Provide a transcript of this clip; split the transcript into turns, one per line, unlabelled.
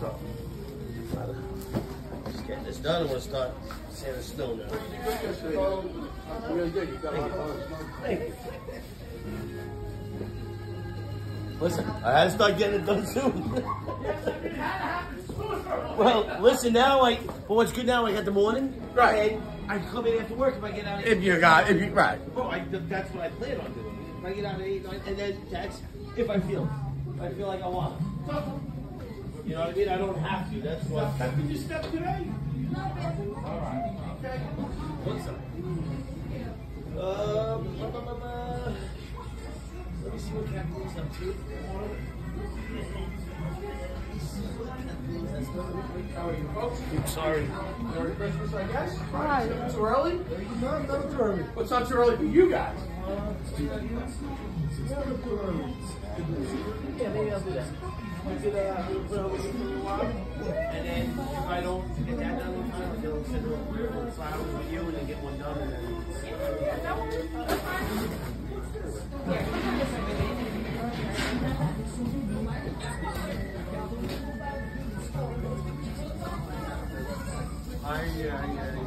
So,
Just getting this done, I'm gonna start sanding snow now.
really. You got a lot of fun.
Thank you. Listen, I had to start getting it done soon. well, listen, now I, well, what's good now, I got the morning.
Right.
I come in after work if I get out
If you got, if you right.
Well, I, that's what I plan on doing. If I get out at 8, 9, and then that's if I feel If I feel like I want to. You know what I mean? I don't have to. That's what.
Step, did you step today?
Alright.
Okay.
What's up? Um, let me see what Kathleen's up to.
How are you, folks?
I'm sorry.
Merry Christmas, I guess.
Hi.
Too early?
No, not too early.
What's not too early for you guys?
Never too early.
Yeah, maybe I'll do that. Uh. And then if I don't get that done in time, I'll send a little flowers with you and then get one done and then. Ay, ay, ay.